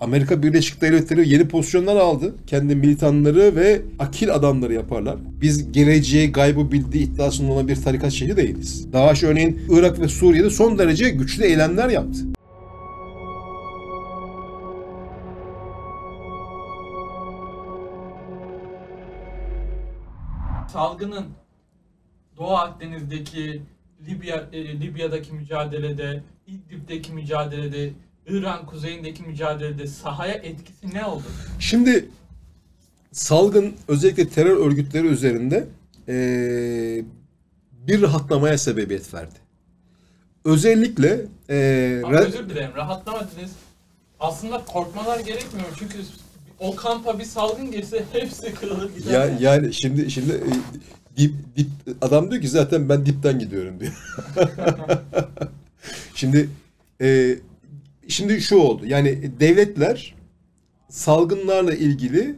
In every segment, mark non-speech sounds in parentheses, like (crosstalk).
Amerika Birleşik Devletleri yeni pozisyonlar aldı. Kendi militanları ve akil adamları yaparlar. Biz geleceği gaybı bildiği iddiasında olan bir tarikat şehri değiliz. DAEŞ örneğin Irak ve Suriye'de son derece güçlü eylemler yaptı. salgının Doğu Akdeniz'deki Libya e, Libya'daki mücadelede, İdlib'deki mücadelede, İran kuzeyindeki mücadelede sahaya etkisi ne oldu? Şimdi salgın özellikle terör örgütleri üzerinde eee, bir rahatlamaya sebebiyet verdi. Özellikle eee, Ama özür dilerim rahatlama dediniz. Aslında korkmalar gerekmiyor çünkü o kampa bir salgın girse hepsi kırılır gider. Ya, yani şimdi şimdi e, dip, dip adam diyor ki zaten ben dipten gidiyorum diyor. (laughs) şimdi e, şimdi şu oldu. Yani devletler salgınlarla ilgili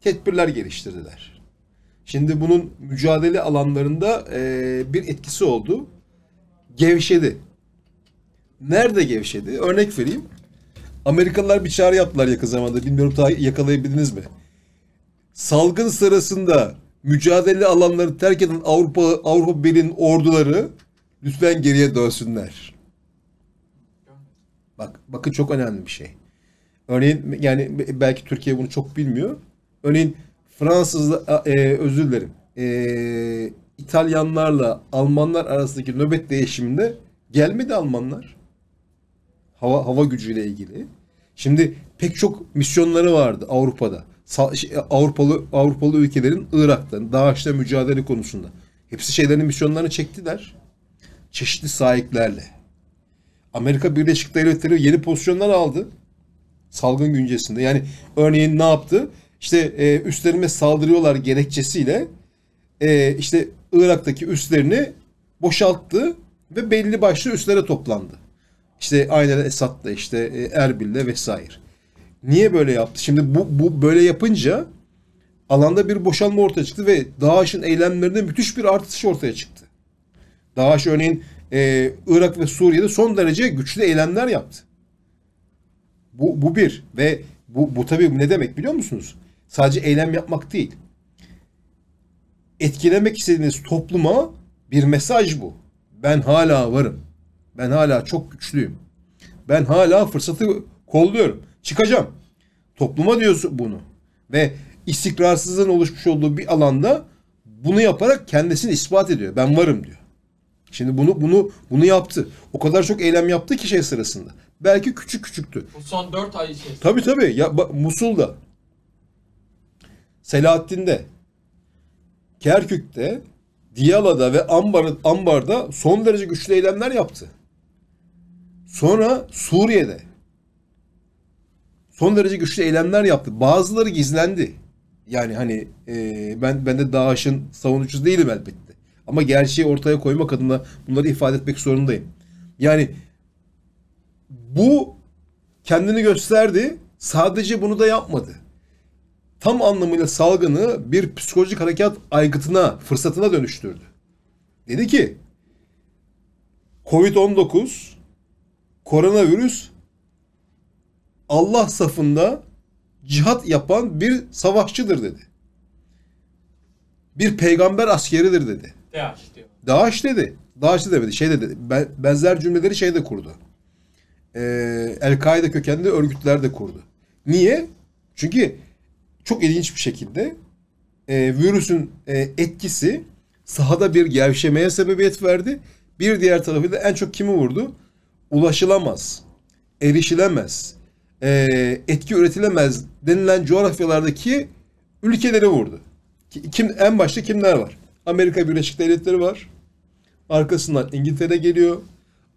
tedbirler geliştirdiler. Şimdi bunun mücadele alanlarında e, bir etkisi oldu. Gevşedi. Nerede gevşedi? Örnek vereyim. Amerikalılar bir çağrı yaptılar yakın zamanda. Bilmiyorum ta yakalayabildiniz mi? salgın sırasında mücadele alanları terk eden Avrupa Avrupa Birliği'nin orduları lütfen geriye dönsünler. Bak bakın çok önemli bir şey. Örneğin yani belki Türkiye bunu çok bilmiyor. Örneğin Fransız e, özür dilerim. E, İtalyanlarla Almanlar arasındaki nöbet değişiminde gelmedi Almanlar. Hava hava gücüyle ilgili. Şimdi pek çok misyonları vardı Avrupa'da. Şey, Avrupalı Avrupalı ülkelerin Irak'ta, DAEŞ'le mücadele konusunda. Hepsi şeylerin misyonlarını çektiler. Çeşitli sahiplerle. Amerika Birleşik Devletleri yeni pozisyonlar aldı. Salgın güncesinde. Yani örneğin ne yaptı? İşte e, üstlerime saldırıyorlar gerekçesiyle e, işte Irak'taki üslerini boşalttı ve belli başlı üslere toplandı. İşte aynen Esad'la işte e, Erbil'le vesaire. Niye böyle yaptı? Şimdi bu, bu böyle yapınca alanda bir boşalma ortaya çıktı ve DAEŞ'in eylemlerinde müthiş bir artış ortaya çıktı. DAEŞ örneğin e, Irak ve Suriye'de son derece güçlü eylemler yaptı. Bu, bu bir ve bu, bu tabii ne demek biliyor musunuz? Sadece eylem yapmak değil. Etkilemek istediğiniz topluma bir mesaj bu. Ben hala varım. Ben hala çok güçlüyüm. Ben hala fırsatı kolluyorum. Çıkacağım. Topluma diyorsun bunu. Ve istikrarsızlığın oluşmuş olduğu bir alanda bunu yaparak kendisini ispat ediyor. Ben varım diyor. Şimdi bunu bunu bunu yaptı. O kadar çok eylem yaptı ki şey sırasında. Belki küçük küçüktü. Bu son 4 ay içerisinde. Tabii tabii. Ya bak, Musul'da, Selahattin'de, Kerkük'te, Diyala'da ve Ambar, Ambar'da son derece güçlü eylemler yaptı. Sonra Suriye'de son derece güçlü eylemler yaptı. Bazıları gizlendi. Yani hani e, ben ben de DAEŞ'in savunucusu değilim elbette. Ama gerçeği ortaya koymak adına bunları ifade etmek zorundayım. Yani bu kendini gösterdi. Sadece bunu da yapmadı. Tam anlamıyla salgını bir psikolojik harekat aygıtına, fırsatına dönüştürdü. Dedi ki Covid-19 koronavirüs Allah safında cihat yapan bir savaşçıdır dedi. Bir peygamber askeridir dedi. DH diyor. DAEŞ dedi. De demedi. Şey de dedi. Ben- Benzer cümleleri şey de kurdu. Ee, El-Kaide kökenli örgütler de kurdu. Niye? Çünkü çok ilginç bir şekilde e, virüsün e, etkisi sahada bir gevşemeye sebebiyet verdi. Bir diğer tarafı da en çok kimi vurdu? Ulaşılamaz, erişilemez, e, etki üretilemez denilen coğrafyalardaki ülkeleri vurdu. Ki- Kim en başta kimler var? Amerika Birleşik Devletleri var. Arkasından İngiltere geliyor.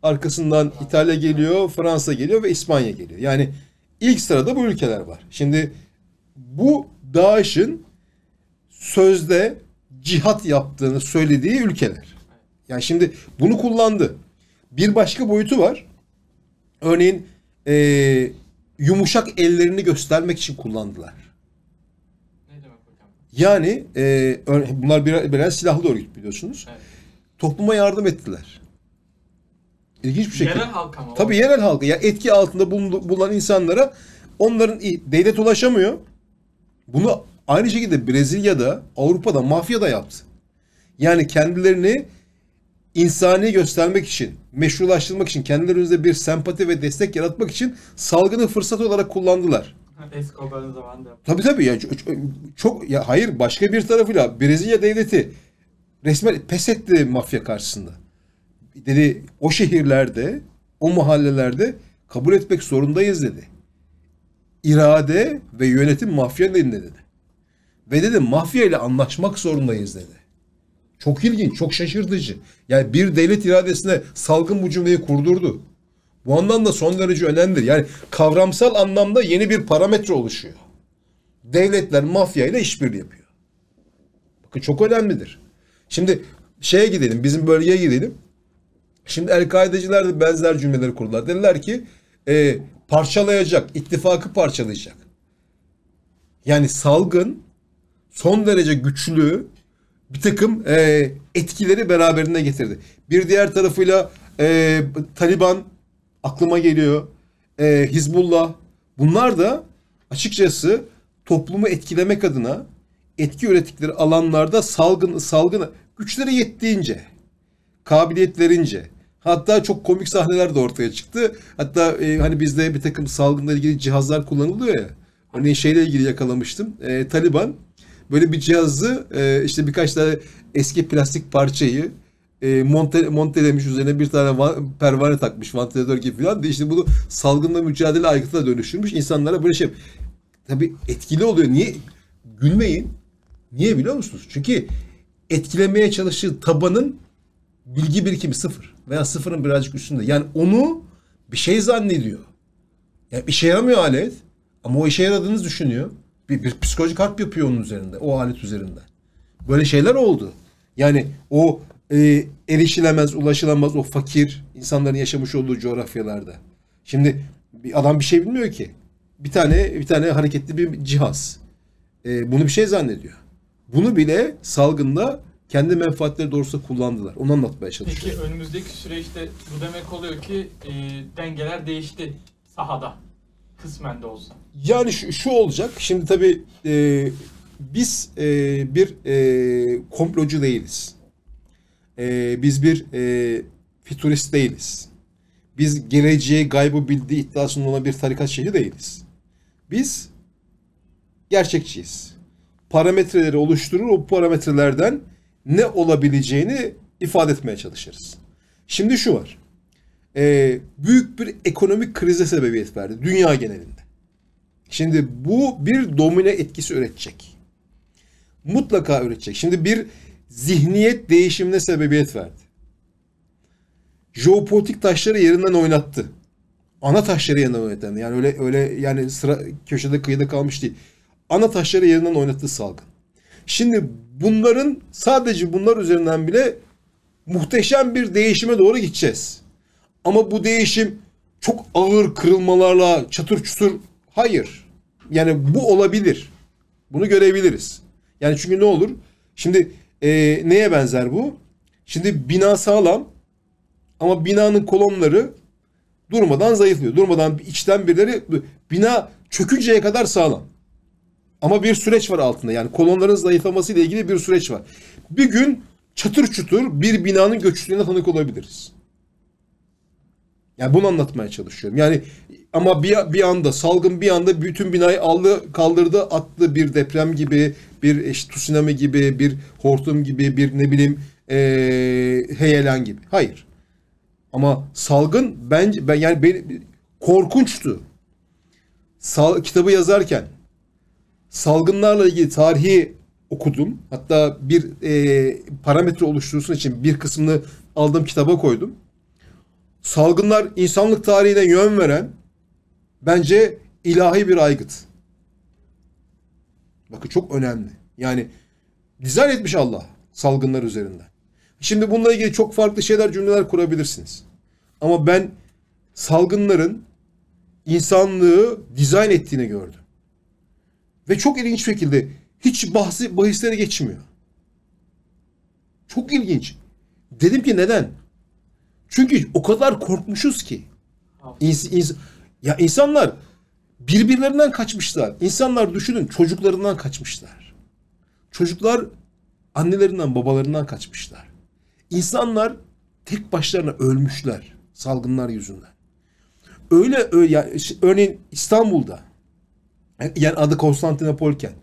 Arkasından İtalya geliyor, Fransa geliyor ve İspanya geliyor. Yani ilk sırada bu ülkeler var. Şimdi bu DAEŞ'in sözde cihat yaptığını söylediği ülkeler. Yani şimdi bunu kullandı. Bir başka boyutu var. Örneğin eee, yumuşak ellerini göstermek için kullandılar. Yani ör- bunlar birer, birer silahlı örgüt biliyorsunuz. Evet. Topluma yardım ettiler. İlginç bir şekilde. Yerel halk ama. Tabii yerel halkı. Ya etki altında bulunan insanlara onların devlet ulaşamıyor. Bunu aynı şekilde Brezilya'da, Avrupa'da mafya da yaptı. Yani kendilerini insani göstermek için, meşrulaştırmak için, kendilerine bir sempati ve destek yaratmak için salgını fırsat olarak kullandılar. Escobar'ın zamanında. Tabii tabii yani çok, ya hayır başka bir tarafıyla Brezilya devleti resmen pes etti mafya karşısında. Dedi o şehirlerde, o mahallelerde kabul etmek zorundayız dedi. İrade ve yönetim mafyanın elinde dedi. Ve dedi mafya ile anlaşmak zorundayız dedi. Çok ilginç, çok şaşırtıcı. Yani bir devlet iradesine salgın bu cümleyi kurdurdu. Bu anlamda son derece önemlidir. Yani kavramsal anlamda yeni bir parametre oluşuyor. Devletler mafya ile işbirliği yapıyor. Bakın çok önemlidir. Şimdi şeye gidelim, bizim bölgeye gidelim. Şimdi El-Kaideciler de benzer cümleleri kurdular. Dediler ki e, parçalayacak, ittifakı parçalayacak. Yani salgın son derece güçlü bir takım e, etkileri beraberinde getirdi. Bir diğer tarafıyla e, Taliban aklıma geliyor. E, Hizbullah. Bunlar da açıkçası toplumu etkilemek adına etki ürettikleri alanlarda salgın salgın güçleri yettiğince kabiliyetlerince hatta çok komik sahneler de ortaya çıktı. Hatta e, hani bizde bir takım salgınla ilgili cihazlar kullanılıyor ya. Örneğin şeyle ilgili yakalamıştım. E, Taliban böyle bir cihazı e, işte birkaç tane eski plastik parçayı e, monte, montelemiş üzerine bir tane va- pervane takmış vantilatör gibi falan de işte bunu salgınla mücadele aygıtına dönüştürmüş insanlara böyle şey tabii etkili oluyor. Niye? Gülmeyin. Niye biliyor musunuz? Çünkü etkilemeye çalıştığı tabanın bilgi birikimi sıfır veya sıfırın birazcık üstünde. Yani onu bir şey zannediyor. Yani işe yaramıyor alet ama o işe yaradığını düşünüyor. Bir, bir psikolojik harp yapıyor onun üzerinde, o alet üzerinde. Böyle şeyler oldu. Yani o e, erişilemez, ulaşılamaz, o fakir insanların yaşamış olduğu coğrafyalarda. Şimdi bir adam bir şey bilmiyor ki. Bir tane bir tane hareketli bir cihaz. E, bunu bir şey zannediyor. Bunu bile salgında kendi menfaatleri doğrusunda kullandılar. Onu anlatmaya Peki çalışıyorum. önümüzdeki süreçte bu demek oluyor ki e, dengeler değişti sahada. Kısmen de olsa. Yani şu, şu olacak. Şimdi tabii e, biz e, bir e, komplocu değiliz. E, biz bir e, fütürist değiliz. Biz geleceği gaybı bildiği iddiasında olan bir tarikat şeyhi değiliz. Biz gerçekçiyiz. Parametreleri oluşturur, o parametrelerden ne olabileceğini ifade etmeye çalışırız. Şimdi şu var. E, büyük bir ekonomik krize sebebiyet verdi dünya genelinde. Şimdi bu bir domine etkisi üretecek. Mutlaka üretecek. Şimdi bir zihniyet değişimine sebebiyet verdi. Jeopolitik taşları yerinden oynattı. Ana taşları yerinden oynattı. Yani öyle öyle yani sıra köşede kıyıda kalmış değil. Ana taşları yerinden oynattı salgın. Şimdi bunların sadece bunlar üzerinden bile muhteşem bir değişime doğru gideceğiz. Ama bu değişim çok ağır kırılmalarla çatır çutur hayır. Yani bu olabilir. Bunu görebiliriz. Yani çünkü ne olur? Şimdi e, neye benzer bu? Şimdi bina sağlam ama binanın kolonları durmadan zayıflıyor. Durmadan içten birileri bina çökünceye kadar sağlam. Ama bir süreç var altında. Yani kolonların zayıflaması ile ilgili bir süreç var. Bir gün çatır çutur bir binanın göçtüğüne tanık olabiliriz. Yani bunu anlatmaya çalışıyorum. Yani ama bir, bir anda salgın bir anda bütün binayı aldı, kaldırdı, attı bir deprem gibi, bir işte, tsunami gibi, bir hortum gibi, bir ne bileyim ee, heyelan gibi. Hayır. Ama salgın bence ben yani beni, korkunçtu. Sal, kitabı yazarken salgınlarla ilgili tarihi okudum. Hatta bir e, parametre oluşturulsun için bir kısmını aldığım kitaba koydum. Salgınlar insanlık tarihine yön veren bence ilahi bir aygıt. Bakın çok önemli. Yani dizayn etmiş Allah salgınlar üzerinden. Şimdi bununla ilgili çok farklı şeyler, cümleler kurabilirsiniz. Ama ben salgınların insanlığı dizayn ettiğini gördüm. Ve çok ilginç şekilde hiç bahsi, bahisleri geçmiyor. Çok ilginç. Dedim ki neden? Çünkü o kadar korkmuşuz ki. İns- ins- ya insanlar birbirlerinden kaçmışlar. İnsanlar düşünün çocuklarından kaçmışlar. Çocuklar annelerinden babalarından kaçmışlar. İnsanlar tek başlarına ölmüşler salgınlar yüzünden. Öyle, öyle yani, örneğin İstanbul'da yani adı Konstantinopolken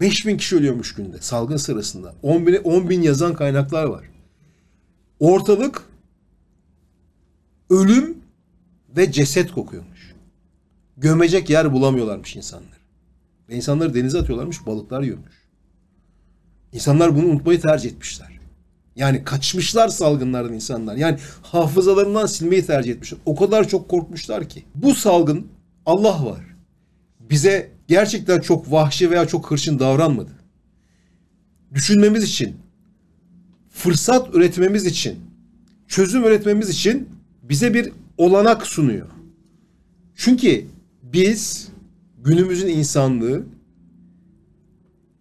5000 kişi ölüyormuş günde salgın sırasında. 10 bin, 10 bin yazan kaynaklar var. Ortalık ölüm ve ceset kokuyormuş. Gömecek yer bulamıyorlarmış insanlar. Ve insanları denize atıyorlarmış, balıklar yiyormuş. İnsanlar bunu unutmayı tercih etmişler. Yani kaçmışlar salgınlardan insanlar. Yani hafızalarından silmeyi tercih etmişler. O kadar çok korkmuşlar ki. Bu salgın Allah var. Bize gerçekten çok vahşi veya çok hırçın davranmadı. Düşünmemiz için, fırsat üretmemiz için, çözüm üretmemiz için bize bir olanak sunuyor. Çünkü biz günümüzün insanlığı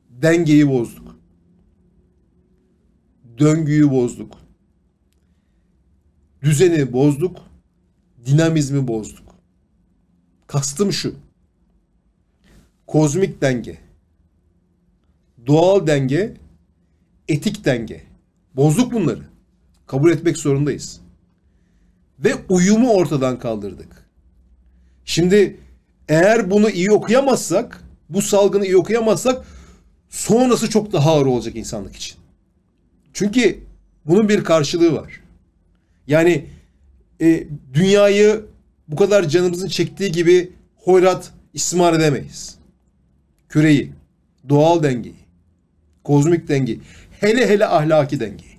dengeyi bozduk. Döngüyü bozduk. Düzeni bozduk. Dinamizmi bozduk. Kastım şu. Kozmik denge. Doğal denge. Etik denge. Bozduk bunları. Kabul etmek zorundayız. Ve uyumu ortadan kaldırdık. Şimdi eğer bunu iyi okuyamazsak, bu salgını iyi okuyamazsak sonrası çok daha ağır olacak insanlık için. Çünkü bunun bir karşılığı var. Yani e, dünyayı bu kadar canımızın çektiği gibi hoyrat istismar edemeyiz. Küreyi, doğal dengeyi, kozmik dengeyi, hele hele ahlaki dengeyi.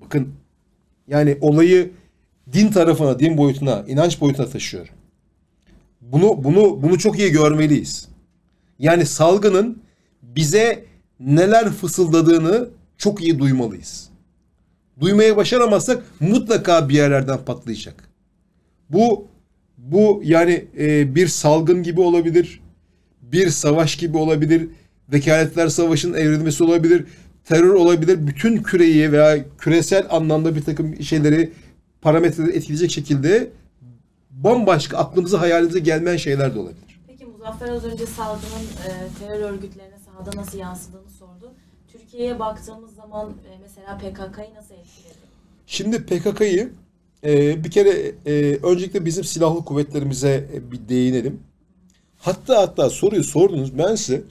Bakın yani olayı din tarafına, din boyutuna, inanç boyutuna taşıyorum. Bunu bunu bunu çok iyi görmeliyiz. Yani salgının bize neler fısıldadığını çok iyi duymalıyız. Duymaya başaramazsak mutlaka bir yerlerden patlayacak. Bu bu yani e, bir salgın gibi olabilir, bir savaş gibi olabilir, vekaletler savaşının evrilmesi olabilir, terör olabilir. Bütün küreyi veya küresel anlamda bir takım şeyleri parametreleri etkileyecek şekilde bambaşka aklımıza hayalimize gelmeyen şeyler de olabilir. Peki Muzaffer az önce salgının e, terör örgütlerine sahada nasıl yansıdığını sordu. Türkiye'ye baktığımız zaman e, mesela PKK'yı nasıl etkiledi? Şimdi PKK'yı e, bir kere e, öncelikle bizim silahlı kuvvetlerimize e, bir değinelim. Hatta hatta soruyu sordunuz ben size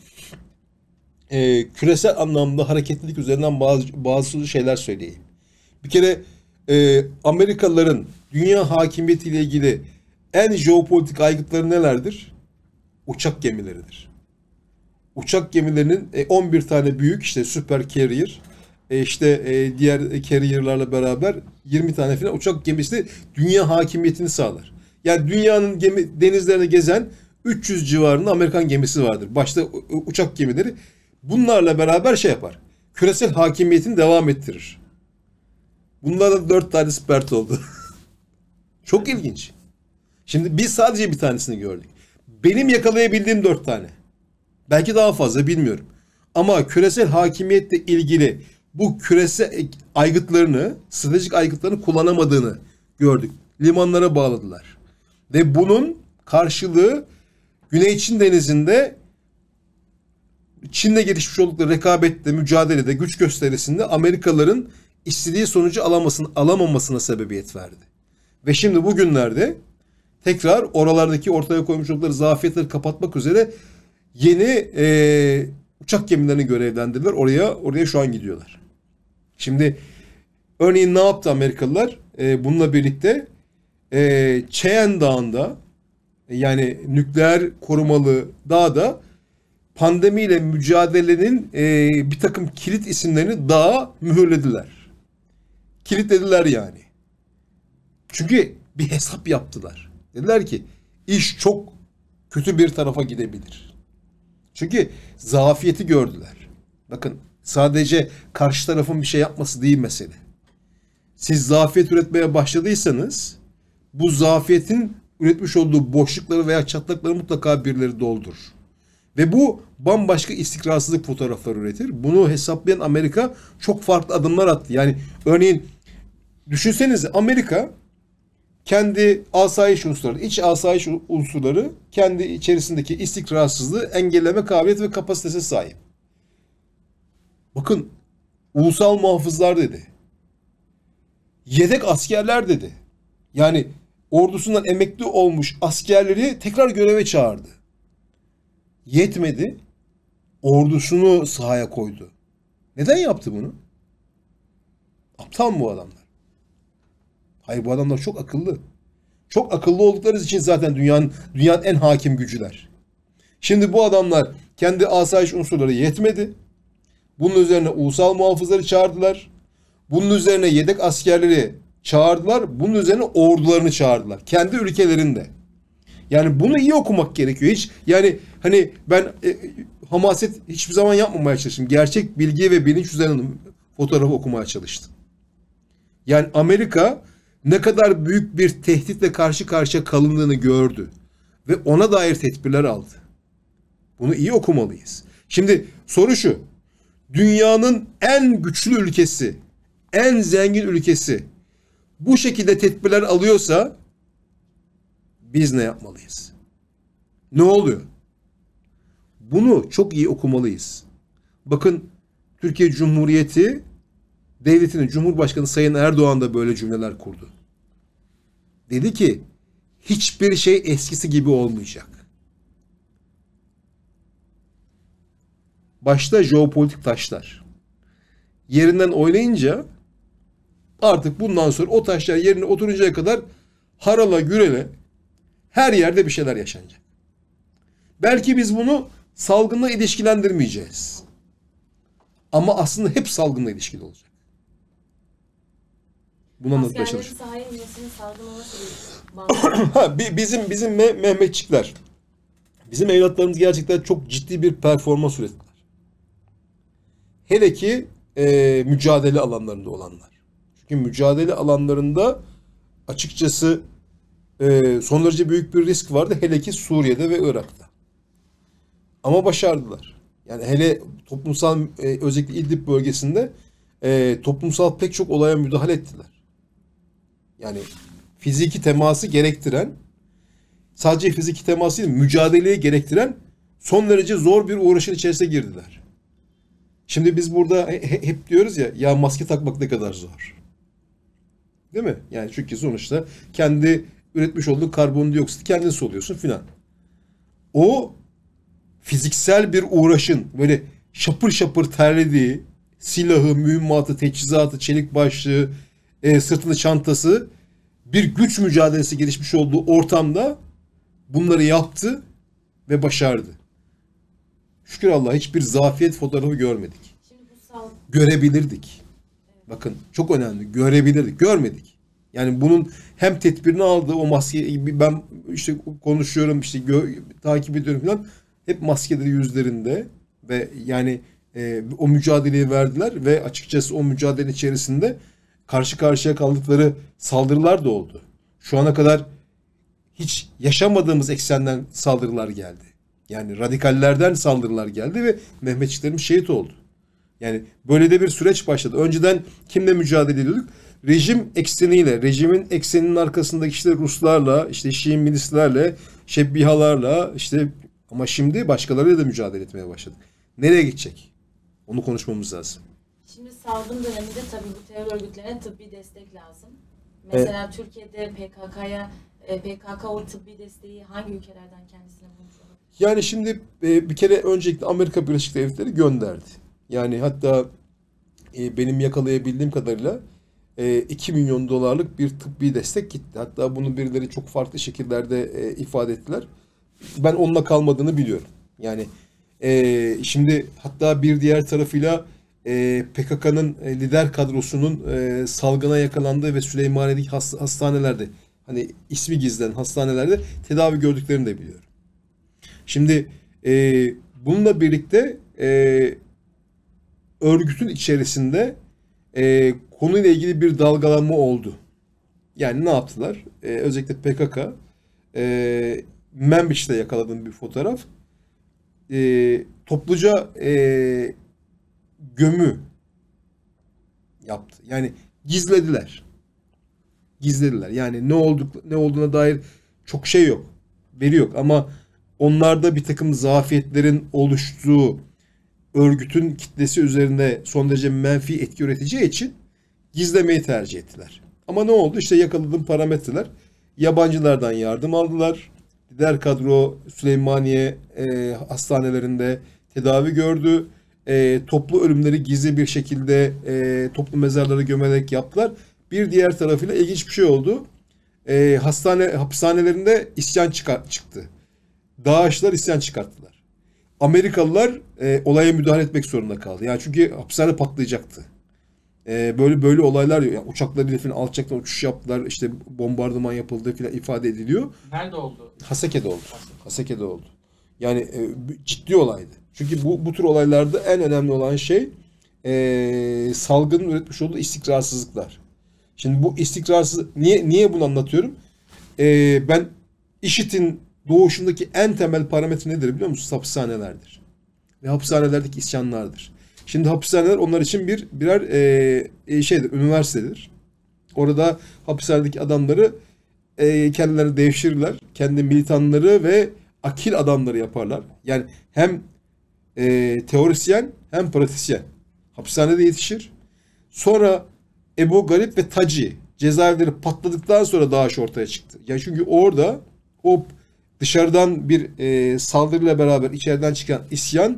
e, küresel anlamda hareketlilik üzerinden bazı, bazı şeyler söyleyeyim. Bir kere e, Amerikalıların dünya hakimiyetiyle ilgili en jeopolitik aygıtları nelerdir? Uçak gemileridir. Uçak gemilerinin e, 11 tane büyük işte süper carrier e, işte e, diğer carrier'larla beraber 20 tane falan uçak gemisi dünya hakimiyetini sağlar. Yani dünyanın gemi, denizlerine gezen 300 civarında Amerikan gemisi vardır. Başta uçak gemileri bunlarla beraber şey yapar. Küresel hakimiyetini devam ettirir. Bunlardan 4 tane spert oldu. (laughs) Çok ilginç. Şimdi biz sadece bir tanesini gördük. Benim yakalayabildiğim 4 tane. Belki daha fazla bilmiyorum. Ama küresel hakimiyetle ilgili bu küresel aygıtlarını, stratejik aygıtlarını kullanamadığını gördük. Limanlara bağladılar. Ve bunun karşılığı Güney Çin Denizi'nde Çin'le gelişmiş oldukları rekabette, mücadelede, güç gösterisinde Amerikalıların istediği sonucu alamasın, alamamasına sebebiyet verdi. Ve şimdi bugünlerde tekrar oralardaki ortaya koymuş oldukları zafiyetleri kapatmak üzere yeni e, uçak gemilerini görevlendirdiler. Oraya oraya şu an gidiyorlar. Şimdi örneğin ne yaptı Amerikalılar? E, bununla birlikte e, Cheyenne Dağı'nda yani nükleer korumalı dağda pandemiyle mücadelenin e, bir takım kilit isimlerini dağa mühürlediler. Kilitlediler yani. Çünkü bir hesap yaptılar. Dediler ki iş çok kötü bir tarafa gidebilir. Çünkü zafiyeti gördüler. Bakın sadece karşı tarafın bir şey yapması değil mesele. Siz zafiyet üretmeye başladıysanız bu zafiyetin üretmiş olduğu boşlukları veya çatlakları mutlaka birileri doldurur. Ve bu bambaşka istikrarsızlık fotoğrafları üretir. Bunu hesaplayan Amerika çok farklı adımlar attı. Yani örneğin düşünsenize Amerika kendi asayiş unsurları, iç asayiş unsurları kendi içerisindeki istikrarsızlığı engelleme kabiliyeti ve kapasitesi sahip. Bakın ulusal muhafızlar dedi. Yedek askerler dedi. Yani ordusundan emekli olmuş askerleri tekrar göreve çağırdı. Yetmedi. Ordusunu sahaya koydu. Neden yaptı bunu? Aptal mı bu adamlar? Hayır bu adamlar çok akıllı. Çok akıllı oldukları için zaten dünyanın dünyanın en hakim gücüler. Şimdi bu adamlar kendi asayiş unsurları yetmedi. Bunun üzerine ulusal muhafızları çağırdılar. Bunun üzerine yedek askerleri çağırdılar. Bunun üzerine ordularını çağırdılar. Kendi ülkelerinde. Yani bunu iyi okumak gerekiyor. Hiç yani hani ben e, hamaset hiçbir zaman yapmamaya çalıştım. Gerçek bilgi ve bilinç üzerine fotoğrafı okumaya çalıştım. Yani Amerika ne kadar büyük bir tehditle karşı karşıya kalındığını gördü ve ona dair tedbirler aldı. Bunu iyi okumalıyız. Şimdi soru şu. Dünyanın en güçlü ülkesi, en zengin ülkesi bu şekilde tedbirler alıyorsa biz ne yapmalıyız? Ne oluyor? Bunu çok iyi okumalıyız. Bakın Türkiye Cumhuriyeti devletinin Cumhurbaşkanı Sayın Erdoğan da böyle cümleler kurdu. Dedi ki hiçbir şey eskisi gibi olmayacak. Başta jeopolitik taşlar. Yerinden oynayınca artık bundan sonra o taşlar yerine oturuncaya kadar harala gürele her yerde bir şeyler yaşanacak. Belki biz bunu salgınla ilişkilendirmeyeceğiz. Ama aslında hep salgınla ilişkili olacak. Bunu anlatmaya Askerlerin çalışıyorum. sahaya (coughs) bi- bizim bizim Me- Mehmetçikler. Bizim evlatlarımız gerçekten çok ciddi bir performans ürettiler. Hele ki e, mücadele alanlarında olanlar. Çünkü mücadele alanlarında açıkçası e, son derece büyük bir risk vardı. Hele ki Suriye'de ve Irak'ta. Ama başardılar. Yani hele toplumsal e, özellikle İdlib bölgesinde e, toplumsal pek çok olaya müdahale ettiler. Yani fiziki teması gerektiren sadece fiziki teması değil mücadeleyi gerektiren son derece zor bir uğraşın içerisine girdiler. Şimdi biz burada he- he- hep diyoruz ya ya maske takmak ne kadar zor. Değil mi? Yani çünkü sonuçta kendi üretmiş olduğu karbondioksit kendin soluyorsun filan. O fiziksel bir uğraşın böyle şapır şapır terlediği silahı, mühimmatı, teçhizatı, çelik başlığı, e, sırtında çantası bir güç mücadelesi gelişmiş olduğu ortamda bunları yaptı ve başardı. Şükür Allah hiçbir zafiyet fotoğrafı görmedik. Görebilirdik. Bakın çok önemli. Görebilirdik. Görmedik. Yani bunun hem tedbirini aldı o maske ben işte konuşuyorum işte gö- takip ediyorum falan hep maskeleri yüzlerinde ve yani e, o mücadeleyi verdiler ve açıkçası o mücadele içerisinde karşı karşıya kaldıkları saldırılar da oldu. Şu ana kadar hiç yaşamadığımız eksenden saldırılar geldi. Yani radikallerden saldırılar geldi ve Mehmetçiklerimiz şehit oldu. Yani böyle de bir süreç başladı. Önceden kimle mücadele ediyorduk? Rejim ekseniyle, rejimin ekseninin arkasındaki işte Ruslarla, işte Şii milislerle, şebbihalarla, işte ama şimdi başkalarıyla da mücadele etmeye başladık. Nereye gidecek? Onu konuşmamız lazım. Şimdi salgın döneminde tabii bu terör örgütlerine tıbbi destek lazım. Mesela Türkiye'de PKK'ya e, PKK o tıbbi desteği hangi ülkelerden kendisine bulmuş olabilir? Yani şimdi e, bir kere öncelikle Amerika Birleşik Devletleri gönderdi. Yani hatta e, benim yakalayabildiğim kadarıyla e, 2 milyon dolarlık bir tıbbi destek gitti. Hatta bunu birileri çok farklı şekillerde ifade ettiler. Ben onunla kalmadığını biliyorum. Yani şimdi hatta bir diğer tarafıyla e, PKK'nın e, lider kadrosunun e, salgına yakalandığı ve Süleymaniye'deki has- hastanelerde hani ismi gizlenen hastanelerde tedavi gördüklerini de biliyorum. Şimdi e, bununla birlikte e, örgütün içerisinde e, konuyla ilgili bir dalgalanma oldu. Yani ne yaptılar? E, özellikle PKK e, Membiç'te yakaladığım bir fotoğraf. E, topluca e, gömü yaptı. Yani gizlediler. gizlediler. Yani ne olduk ne olduğuna dair çok şey yok. Veri yok ama onlarda bir takım zafiyetlerin oluştuğu örgütün kitlesi üzerinde son derece menfi etki üreteceği için gizlemeyi tercih ettiler. Ama ne oldu? İşte yakaladığım parametreler yabancılardan yardım aldılar. Lider kadro Süleymaniye e, hastanelerinde tedavi gördü. E, toplu ölümleri gizli bir şekilde e, toplu mezarlara gömerek yaptılar. Bir diğer tarafıyla ilginç bir şey oldu. E, hastane hapishanelerinde isyan çıkar, çıktı. Dağışlar isyan çıkarttılar. Amerikalılar e, olaya müdahale etmek zorunda kaldı. Yani çünkü hapishane patlayacaktı. E, böyle böyle olaylar yani uçaklarıyla falan alçaktan uçuş yaptılar. İşte bombardıman yapıldı falan ifade ediliyor. Nerede oldu? Haseke'de oldu. Haseke'de oldu. Yani e, ciddi olaydı. Çünkü bu bu tür olaylarda en önemli olan şey e, salgının üretmiş olduğu istikrarsızlıklar. Şimdi bu istikrarsız niye niye bunu anlatıyorum? E, ben IŞİD'in doğuşundaki en temel parametre nedir biliyor musunuz? Hapishanelerdir. Ve hapishanelerdeki isyanlardır. Şimdi hapishaneler onlar için bir birer e, e, şeydir, üniversitedir. Orada hapishanedeki adamları e, kendilerini devşirirler. Kendi militanları ve akil adamları yaparlar. Yani hem e, teorisyen hem pratisyen. Hapishanede yetişir. Sonra Ebu Garip ve Taci cezaevleri patladıktan sonra Daesh ortaya çıktı. Yani çünkü orada o dışarıdan bir e, saldırıyla beraber içeriden çıkan isyan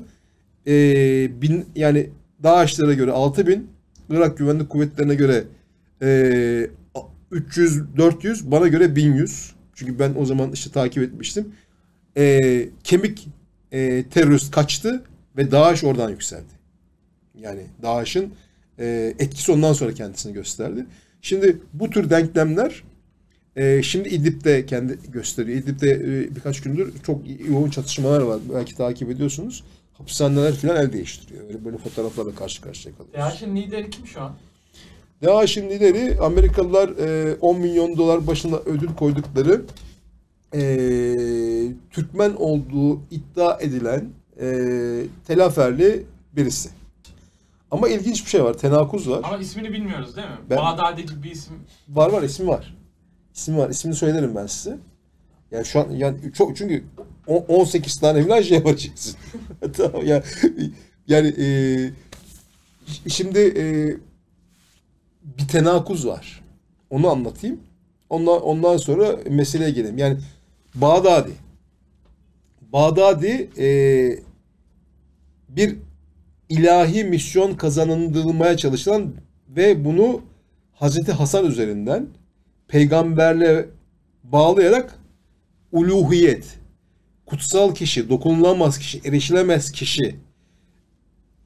e, bin, yani Daesh'lere göre 6000 bin, Irak Güvenlik Kuvvetlerine göre e, 300-400 bana göre 1100. Çünkü ben o zaman işte takip etmiştim. E, kemik e, terörist kaçtı ve Daesh oradan yükseldi. Yani Daesh'in e, etkisi ondan sonra kendisini gösterdi. Şimdi bu tür denklemler e, şimdi İdlib'de kendi gösteriyor. İdlib'de e, birkaç gündür çok yoğun çatışmalar var. Belki takip ediyorsunuz. Hapishaneler falan el değiştiriyor. Öyle böyle fotoğraflarla karşı karşıya kalıyoruz. DAEŞ'in lideri kim şu an? DAEŞ'in lideri Amerikalılar e, 10 milyon dolar başına ödül koydukları e, Türkmen olduğu iddia edilen e, telaferli birisi. Ama ilginç bir şey var. Tenakuz var. Ama ismini bilmiyoruz değil mi? Ben- Bağdadi gibi bir isim. Var var ismi var. İsmi var. İsmini söylerim ben size. Yani şu an yani çok çünkü on- 18 tane falan şey yapacaksın. (laughs) tamam ya yani e, şimdi e, bir tenakuz var. Onu anlatayım. Ondan ondan sonra meseleye gelelim. Yani Bağdadi. Bağdadi e, bir ilahi misyon kazanılmaya çalışılan ve bunu Hazreti Hasan üzerinden peygamberle bağlayarak uluhiyet, kutsal kişi, dokunulamaz kişi, erişilemez kişi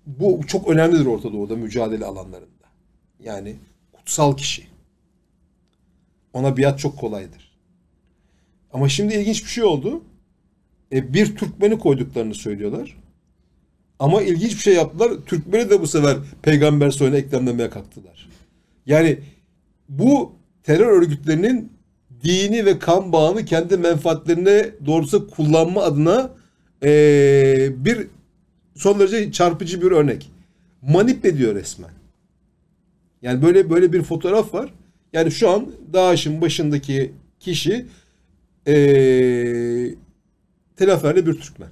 bu çok önemlidir Orta Doğu'da mücadele alanlarında. Yani kutsal kişi. Ona biat çok kolaydır. Ama şimdi ilginç bir şey oldu. E, bir Türkmeni koyduklarını söylüyorlar. Ama ilginç bir şey yaptılar. Türkmeni de bu sefer peygamber soyuna eklemlemeye kalktılar. Yani bu terör örgütlerinin dini ve kan bağını kendi menfaatlerine doğrusu kullanma adına eee, bir son derece çarpıcı bir örnek. Manip ediyor resmen. Yani böyle böyle bir fotoğraf var. Yani şu an DAEŞ'in başındaki kişi eee telaferli bir Türkmen.